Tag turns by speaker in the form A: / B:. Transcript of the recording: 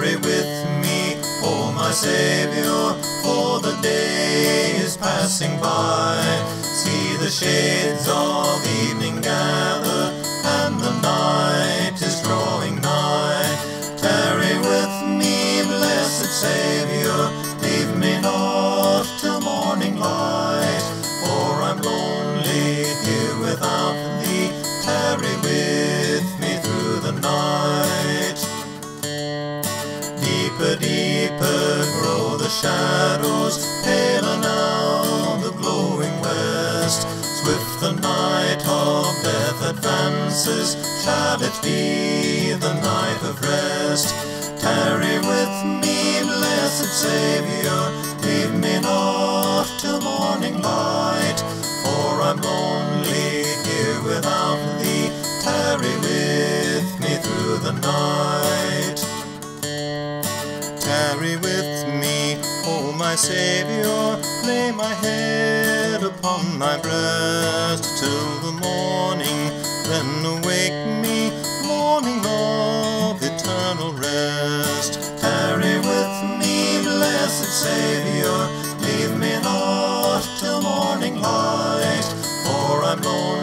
A: tarry with me, O my Saviour, for the day is passing by. See the shades of evening gather. Shadows, paler now the glowing west. Swift the night of death advances, shall it be the night of rest? Tarry with me, blessed Saviour, leave me not till morning light, for I'm lonely here without thee. Tarry with me through the night. Tarry with me, O my Saviour, lay my head upon thy breast till the morning, then awake me, morning of eternal rest. Tarry with me, blessed Saviour, leave me not till morning light, for I'm lonely